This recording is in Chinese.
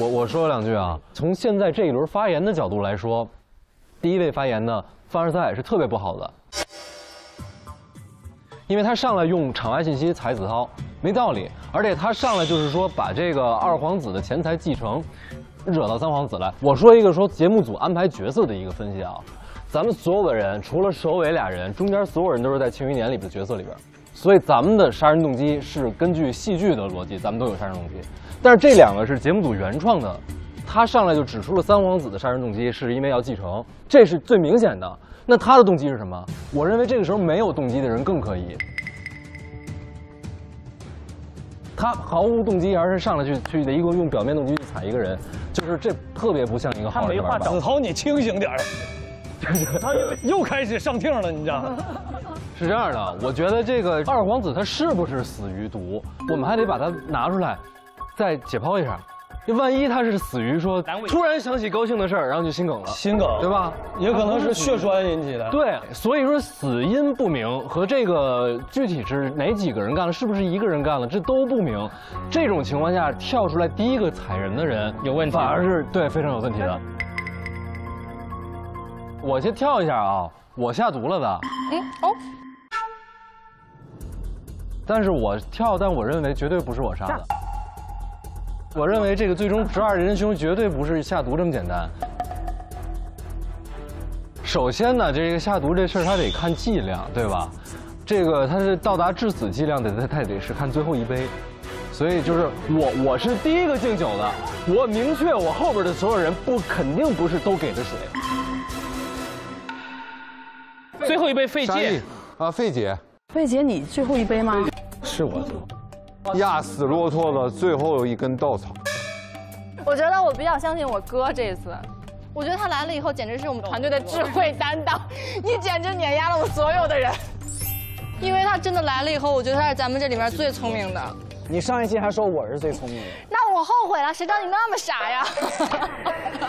我我说两句啊，从现在这一轮发言的角度来说，第一位发言的范二赛是特别不好的，因为他上来用场外信息踩子韬没道理，而且他上来就是说把这个二皇子的钱财继承惹到三皇子来。我说一个说节目组安排角色的一个分析啊，咱们所有的人除了首尾俩人，中间所有人都是在《庆余年》里的角色里边，所以咱们的杀人动机是根据戏剧的逻辑，咱们都有杀人动机。但是这两个是节目组原创的，他上来就指出了三皇子的杀人动机是因为要继承，这是最明显的。那他的动机是什么？我认为这个时候没有动机的人更可疑。他毫无动机，而是上来去去一个用表面动机去踩一个人，就是这特别不像一个好人。子韬，你清醒点 又开始上听了，你知道吗？是这样的，我觉得这个二皇子他是不是死于毒，我们还得把它拿出来，再解剖一下。万一他是死于说突然想起高兴的事儿，然后就心梗了，心梗对吧？也可能是血栓引起的。对，所以说死因不明和这个具体是哪几个人干了，是不是一个人干了，这都不明。这种情况下跳出来第一个踩人的人有问题，反而是对非常有问题的。我先跳一下啊，我下毒了的。嗯哦。但是我跳，但我认为绝对不是我杀的。我认为这个最终十二人凶绝对不是下毒这么简单。首先呢，这个下毒这事儿他得看剂量，对吧？这个他是到达致死剂量得他得是看最后一杯，所以就是我我是第一个敬酒的，我明确我后边的所有人不肯定不是都给的水。最后一杯费姐啊，费姐，费姐你最后一杯吗？是我。压死骆驼的最后一根稻草。我觉得我比较相信我哥这一次，我觉得他来了以后简直是我们团队的智慧担当，你简直碾压了我所有的人。因为他真的来了以后，我觉得他是咱们这里面最聪明的。你上一期还说我是最聪明的，那我后悔了，谁叫你那么傻呀？